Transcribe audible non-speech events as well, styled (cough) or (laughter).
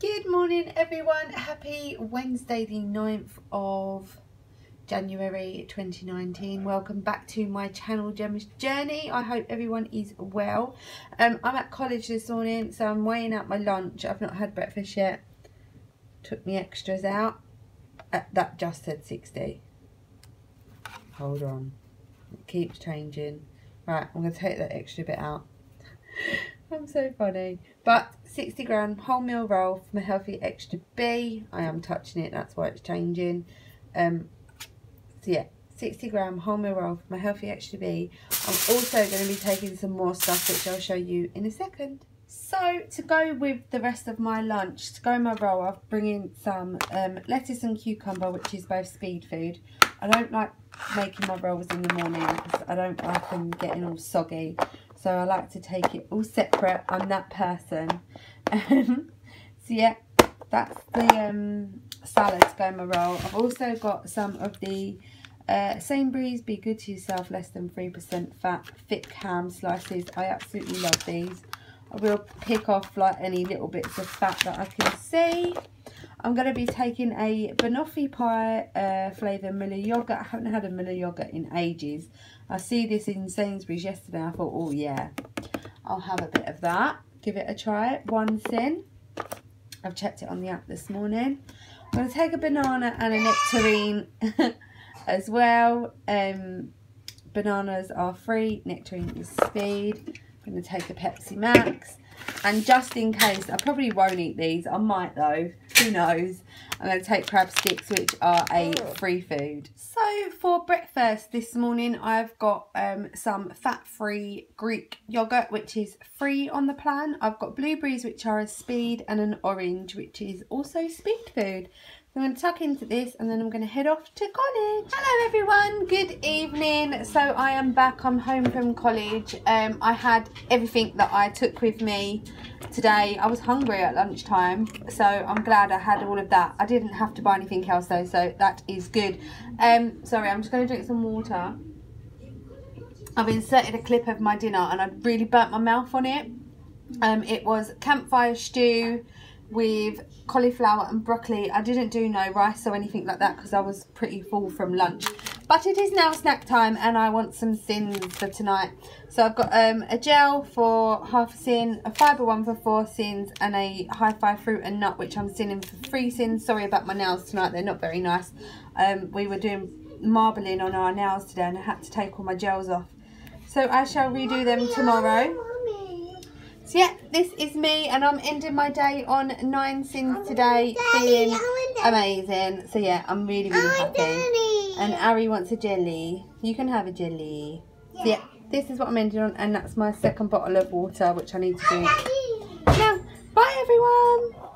Good morning everyone. Happy Wednesday the 9th of January 2019. Welcome back to my channel Gemma's Journey. I hope everyone is well. Um, I'm at college this morning so I'm weighing out my lunch. I've not had breakfast yet. Took me extras out. Uh, that just said 60. Hold on. It keeps changing. Right, I'm going to take that extra bit out. I'm so funny. But 60 gram wholemeal roll from a healthy extra B. I am touching it, that's why it's changing. Um, so yeah, 60 gram wholemeal roll from a healthy extra B. I'm also going to be taking some more stuff which I'll show you in a second. So to go with the rest of my lunch, to go my roll, I'll bring in some um, lettuce and cucumber, which is both speed food. I don't like making my rolls in the morning because I don't like them getting all soggy. So I like to take it all separate. I'm that person. Um, (laughs) so yeah, that's the um, salad to go my roll. I've also got some of the uh, Sainsbury's Be Good To Yourself, less than 3% fat, thick ham slices. I absolutely love these. I will pick off like any little bits of fat that I can see. I'm going to be taking a banoffee pie uh, flavour Müller yogurt. I haven't had a Müller yogurt in ages. I see this in Sainsbury's yesterday. I thought, oh yeah, I'll have a bit of that. Give it a try. One sin. I've checked it on the app this morning. I'm going to take a banana and a nectarine (laughs) as well. Um, bananas are free. Nectarine is speed. I'm going to take a Pepsi Max. And just in case, I probably won't eat these. I might though. Who knows? I'm going to take crab sticks, which are a free food. So for breakfast this morning, I've got um, some fat-free Greek yogurt, which is free on the plan. I've got blueberries, which are a speed, and an orange, which is also speed food. I'm going to tuck into this and then I'm going to head off to college. Hello everyone, good evening. So I am back, I'm home from college. Um, I had everything that I took with me today. I was hungry at lunchtime, so I'm glad I had all of that. I didn't have to buy anything else though, so that is good. Um, sorry, I'm just going to drink some water. I've inserted a clip of my dinner and I really burnt my mouth on it. Um, it was campfire stew, with cauliflower and broccoli. I didn't do no rice or anything like that because I was pretty full from lunch. But it is now snack time and I want some sins for tonight. So I've got um, a gel for half a sin, a fibre one for four sins and a hi-fi fruit and nut which I'm sinning for three sins. Sorry about my nails tonight, they're not very nice. Um, we were doing marbling on our nails today and I had to take all my gels off. So I shall redo them tomorrow. So yeah, this is me and I'm ending my day on nine sins today, feeling amazing. So yeah, I'm really, really happy. And Ari wants a jelly. You can have a jelly. So yeah, this is what I'm ending on and that's my second bottle of water which I need to do. Now, bye everyone.